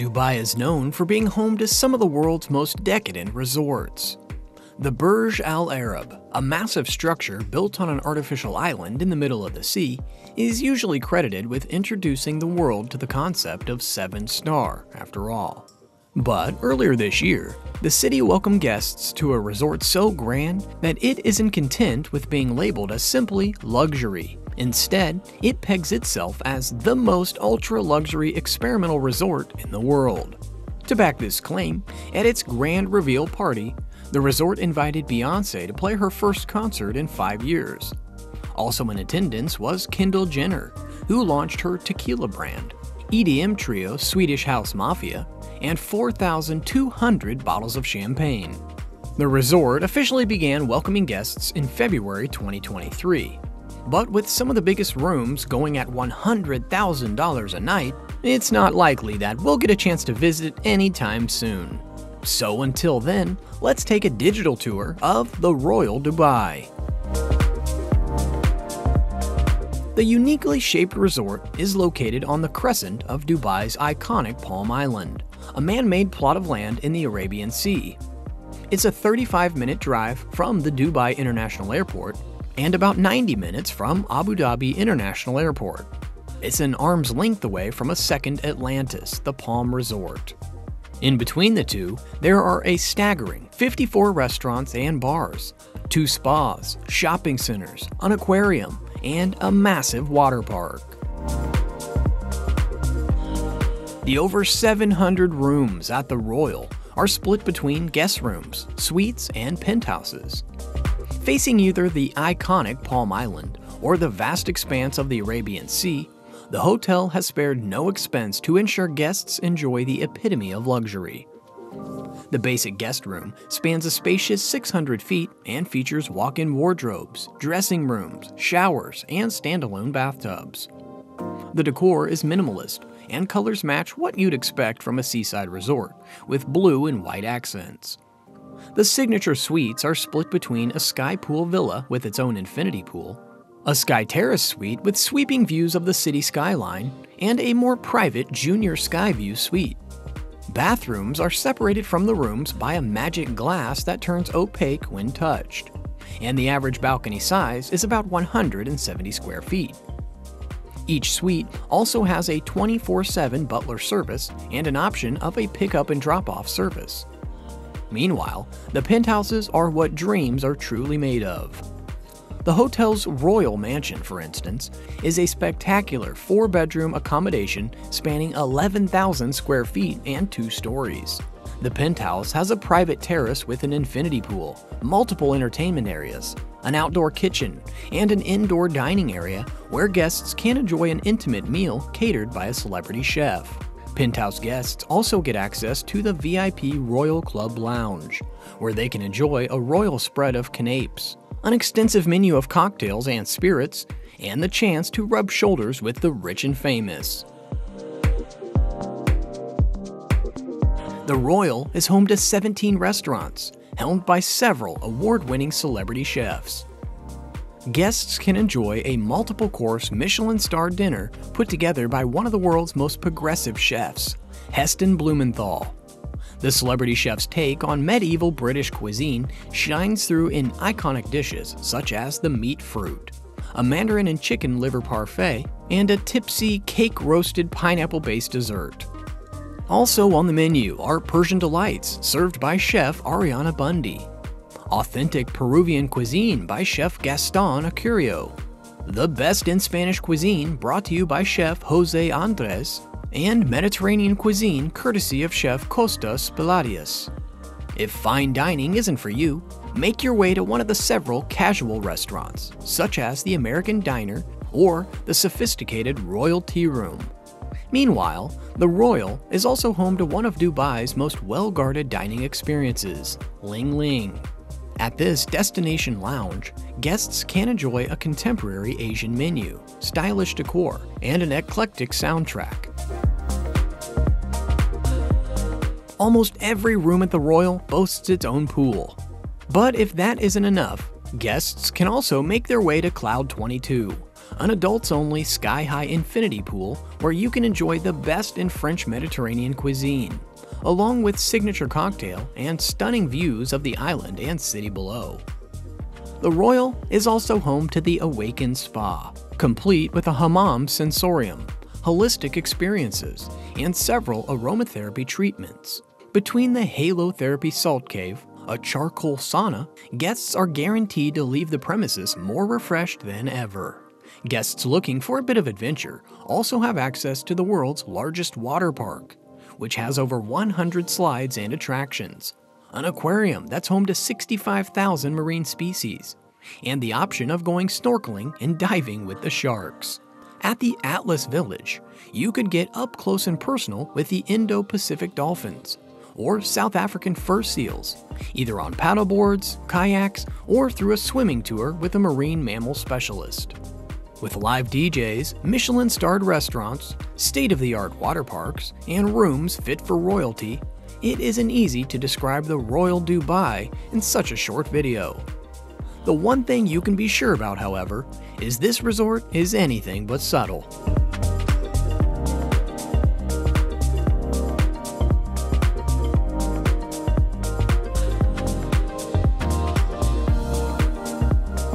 Dubai is known for being home to some of the world's most decadent resorts. The Burj Al Arab, a massive structure built on an artificial island in the middle of the sea, is usually credited with introducing the world to the concept of seven star, after all. But earlier this year, the city welcomed guests to a resort so grand that it isn't content with being labeled as simply luxury. Instead, it pegs itself as the most ultra luxury experimental resort in the world. To back this claim, at its grand reveal party, the resort invited Beyonce to play her first concert in five years. Also in attendance was Kendall Jenner, who launched her tequila brand, EDM trio Swedish House Mafia, and 4,200 bottles of champagne. The resort officially began welcoming guests in February 2023. But with some of the biggest rooms going at $100,000 a night, it's not likely that we'll get a chance to visit anytime soon. So until then, let's take a digital tour of the Royal Dubai. The uniquely shaped resort is located on the crescent of Dubai's iconic Palm Island, a man-made plot of land in the Arabian Sea. It's a 35-minute drive from the Dubai International Airport and about 90 minutes from Abu Dhabi International Airport. It's an arm's length away from a second Atlantis, the Palm Resort. In between the two, there are a staggering 54 restaurants and bars, two spas, shopping centers, an aquarium, and a massive water park. The over 700 rooms at the Royal are split between guest rooms, suites, and penthouses. Facing either the iconic Palm Island or the vast expanse of the Arabian Sea, the hotel has spared no expense to ensure guests enjoy the epitome of luxury. The basic guest room spans a spacious 600 feet and features walk in wardrobes, dressing rooms, showers, and standalone bathtubs. The decor is minimalist, and colors match what you'd expect from a seaside resort, with blue and white accents. The signature suites are split between a sky pool villa with its own infinity pool a Sky Terrace suite with sweeping views of the city skyline, and a more private Junior Skyview suite. Bathrooms are separated from the rooms by a magic glass that turns opaque when touched, and the average balcony size is about 170 square feet. Each suite also has a 24 7 butler service and an option of a pickup and drop off service. Meanwhile, the penthouses are what dreams are truly made of. The hotel's Royal Mansion, for instance, is a spectacular four bedroom accommodation spanning 11,000 square feet and two stories. The penthouse has a private terrace with an infinity pool, multiple entertainment areas, an outdoor kitchen, and an indoor dining area where guests can enjoy an intimate meal catered by a celebrity chef. Penthouse guests also get access to the VIP Royal Club Lounge, where they can enjoy a royal spread of canapes, an extensive menu of cocktails and spirits, and the chance to rub shoulders with the rich and famous. The Royal is home to 17 restaurants, helmed by several award winning celebrity chefs. Guests can enjoy a multiple course Michelin star dinner put together by one of the world's most progressive chefs, Heston Blumenthal. The celebrity chef's take on medieval British cuisine shines through in iconic dishes such as the meat fruit, a mandarin and chicken liver parfait, and a tipsy cake roasted pineapple based dessert. Also on the menu are Persian delights served by chef Ariana Bundy, authentic Peruvian cuisine by chef Gaston Acurio, the best in Spanish cuisine brought to you by chef Jose Andres, and Mediterranean cuisine courtesy of chef Kostas Spiliadis. If fine dining isn't for you, make your way to one of the several casual restaurants, such as the American Diner or the sophisticated Royal Tea Room. Meanwhile, the Royal is also home to one of Dubai's most well guarded dining experiences, Ling Ling. At this destination lounge, guests can enjoy a contemporary Asian menu, stylish decor, and an eclectic soundtrack. Almost every room at the Royal boasts its own pool. But if that isn't enough, guests can also make their way to Cloud 22, an adults only sky high infinity pool where you can enjoy the best in French Mediterranean cuisine, along with signature cocktail and stunning views of the island and city below. The Royal is also home to the Awaken Spa, complete with a hammam sensorium, holistic experiences, and several aromatherapy treatments. Between the Halo Therapy Salt Cave, a charcoal sauna, guests are guaranteed to leave the premises more refreshed than ever. Guests looking for a bit of adventure also have access to the world's largest water park, which has over 100 slides and attractions, an aquarium that's home to 65,000 marine species, and the option of going snorkeling and diving with the sharks. At the Atlas Village, you could get up close and personal with the Indo Pacific dolphins or South African fur seals, either on paddleboards, kayaks, or through a swimming tour with a marine mammal specialist. With live DJs, Michelin starred restaurants, state of the art water parks, and rooms fit for royalty, it isn't easy to describe the Royal Dubai in such a short video. The one thing you can be sure about, however, is this resort is anything but subtle.